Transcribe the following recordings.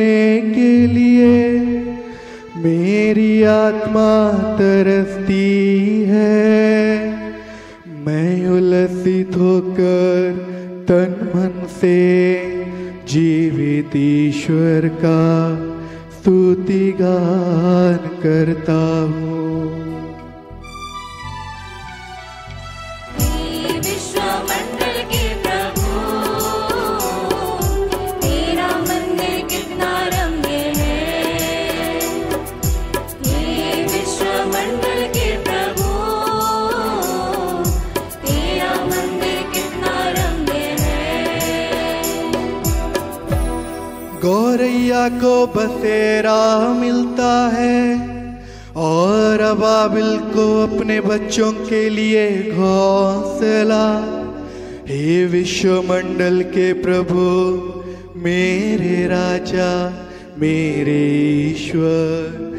देखने के लिए मेरी आत्मा तरसती है। मैं उलसित होकर तन मन से जीवित ईश्वर का स्तुति गान करता हे। गौरैया को बसेरा मिलता है। और अबाबिल को अपने बच्चों के लिए घोंसला। हे विश्वमंडल के प्रभु, मेरे राजा, मेरे ईश्वर,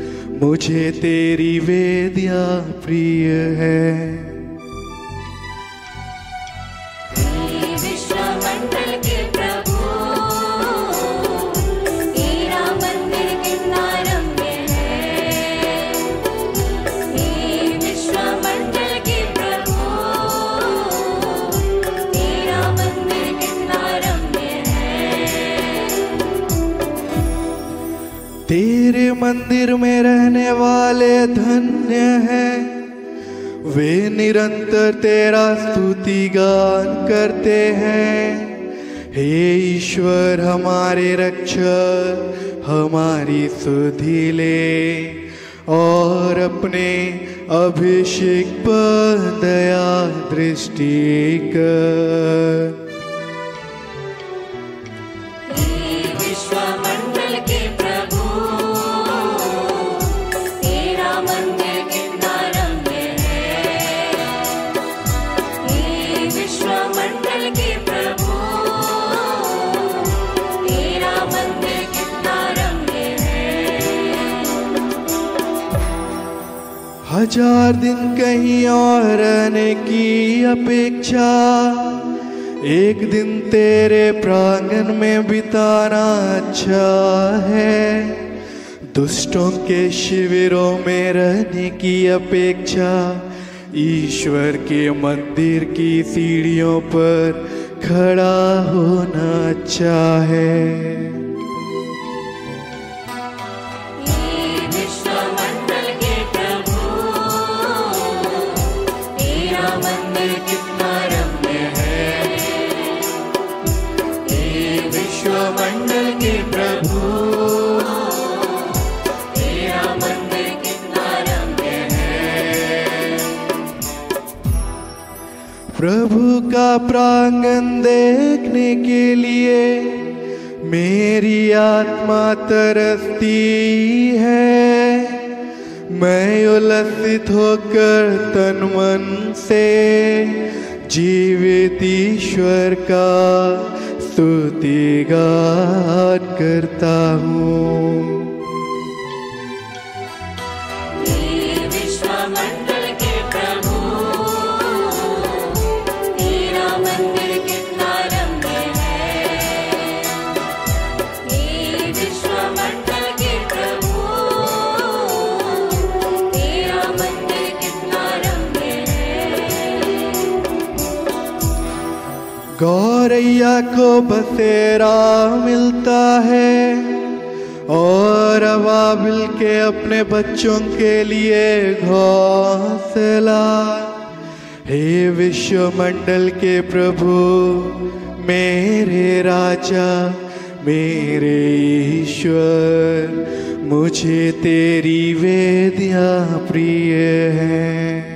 मुझे तेरी वेदिया प्रिय हे। तेरे मंदिर में रहने वाले धन्य हैं। वे निरंतर तेरा स्तुति गान करते हैं। हे ईश्वर, हमारे रक्षक, हमारी सुधि ले। और अपने अभिषेक पर दया दृष्टि कर। हज़ार दिन कहीं और रहने की अपेक्षा, एक दिन तेरे प्रांगण में बिताना अच्छा है। दुष्टों के शिविरों में रहने की अपेक्षा, ईश्वर के मंदिर की सीढ़ियों पर खड़ा होना अच्छा है। विश्वमंडल के प्रभु। प्रभु का प्रांगण देखने के लिए मेरी आत्मा तरसती है। मैं उलसित होकर तन मन से जीवित ईश्वर का स्तुति गान करता हूँ। हे। विश्वमंडल के बसेरा मिलता है। और अबाबिल के अपने बच्चों के लिए घोंसला। हे विश्वमंडल के प्रभु, मेरे राजा, मेरे ईश्वर, मुझे तेरी वेदिया प्रिय हे।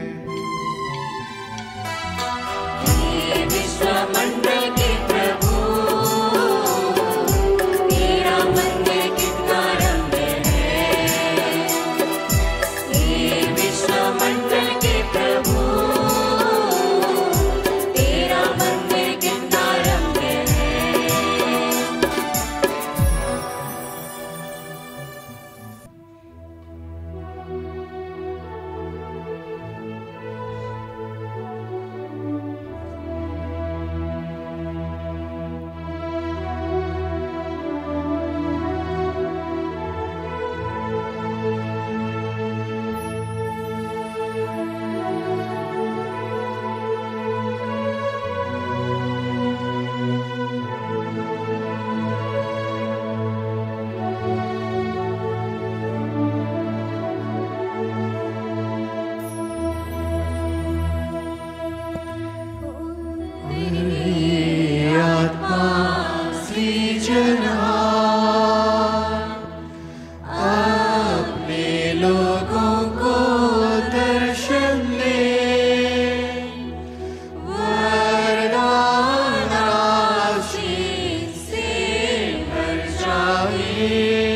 Amém.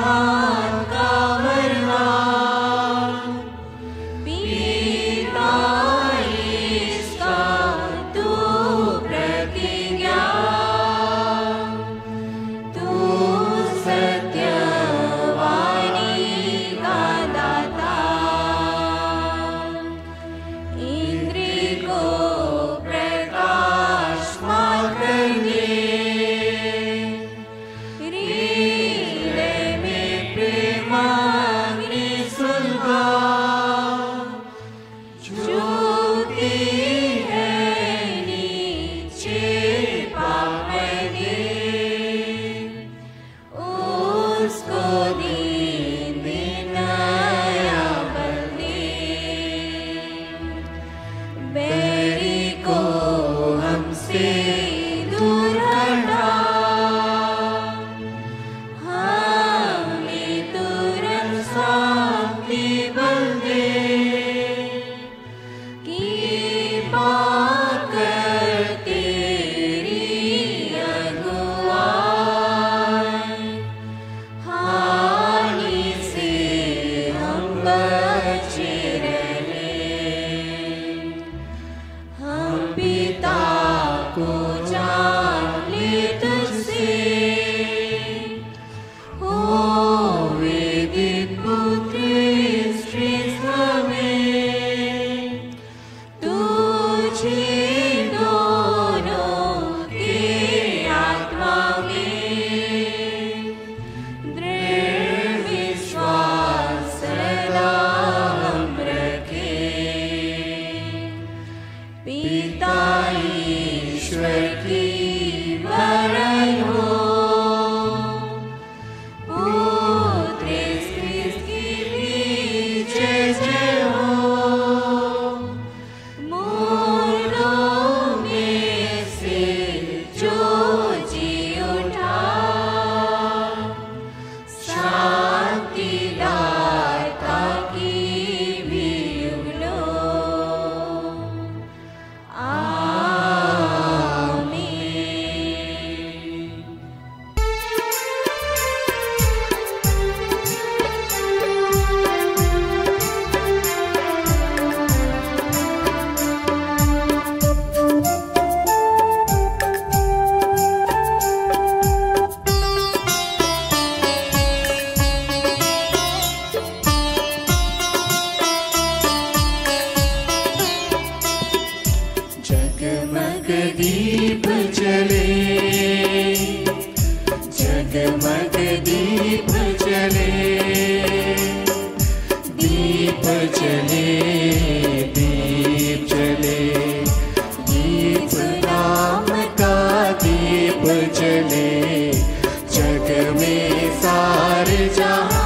아. मुझे 家。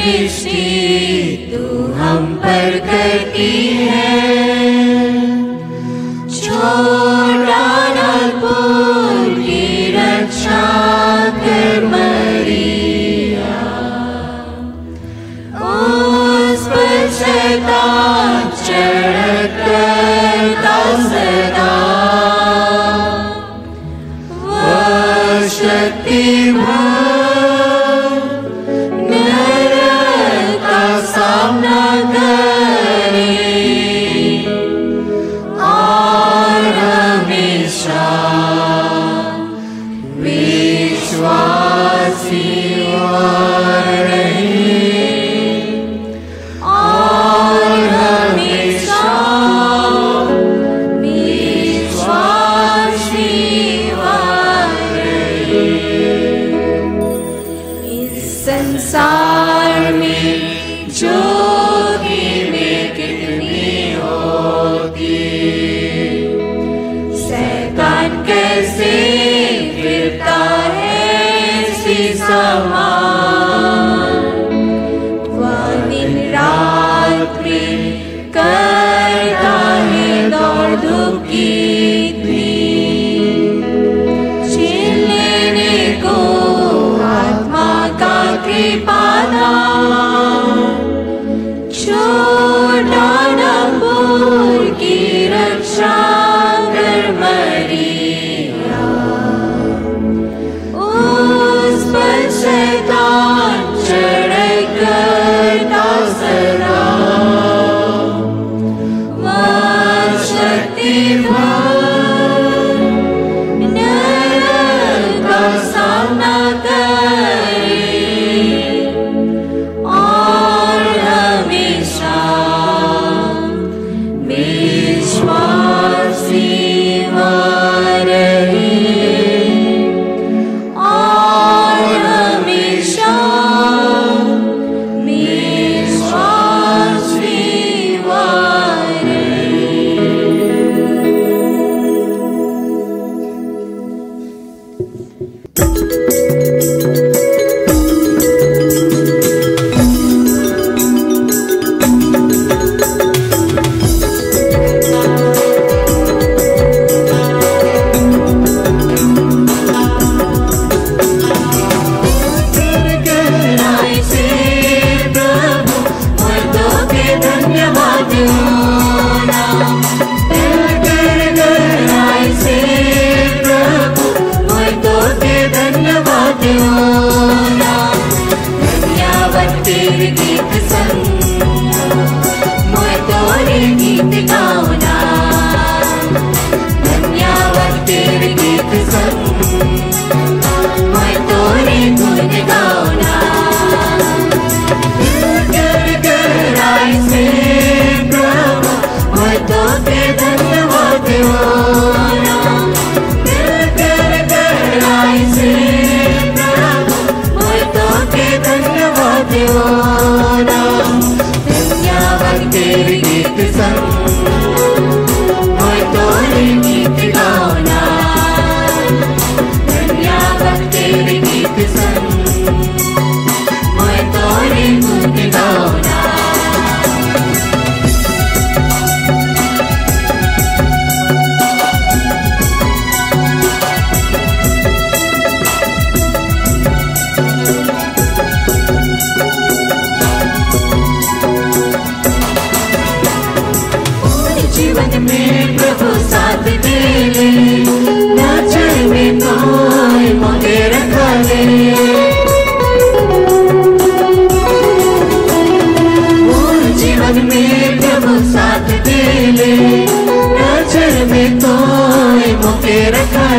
Christi.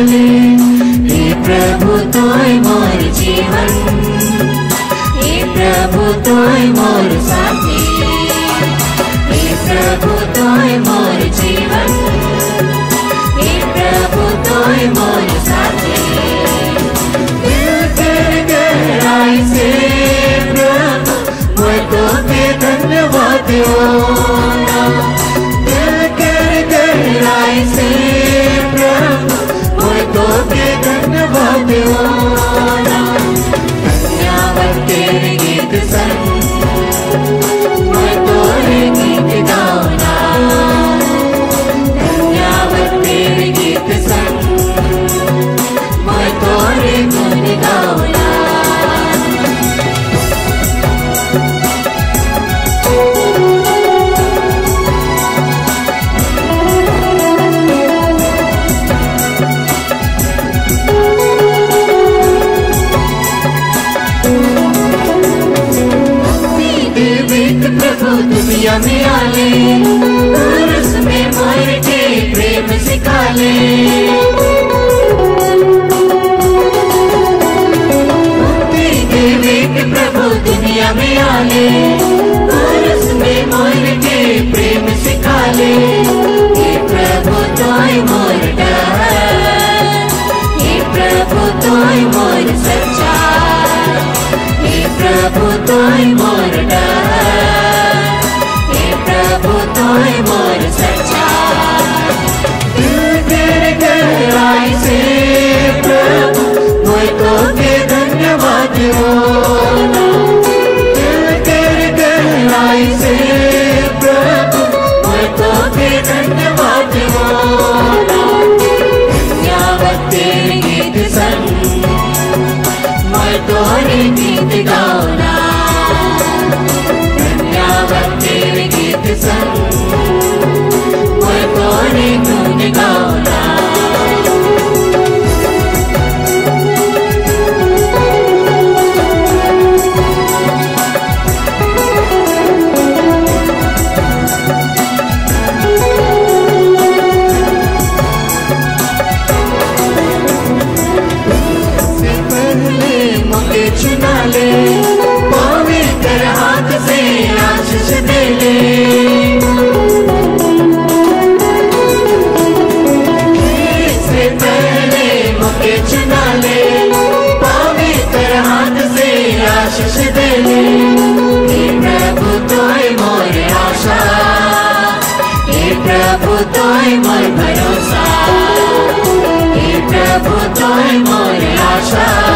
You. You. Amiyan. प्रभु तोय मोर भरोसा हे प्रभु तोय मोर आशा